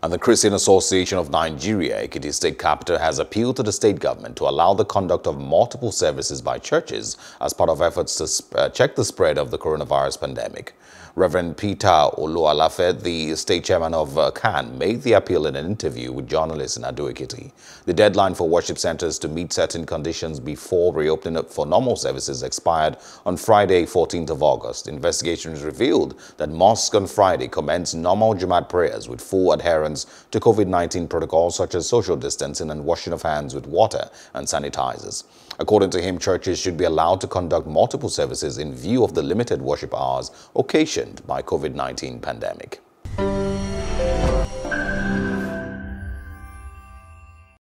And the Christian Association of Nigeria, Ekiti State Capital, has appealed to the state government to allow the conduct of multiple services by churches as part of efforts to uh, check the spread of the coronavirus pandemic. Reverend Peter Olowolafe, the state chairman of uh, CAN, made the appeal in an interview with journalists in Ado Ekiti. The deadline for worship centers to meet certain conditions before reopening up for normal services expired on Friday, 14th of August. Investigations revealed that mosques on Friday commenced normal Jumat prayers with full adherence to COVID-19 protocols such as social distancing and washing of hands with water and sanitizers. According to him, churches should be allowed to conduct multiple services in view of the limited worship hours occasioned by COVID-19 pandemic.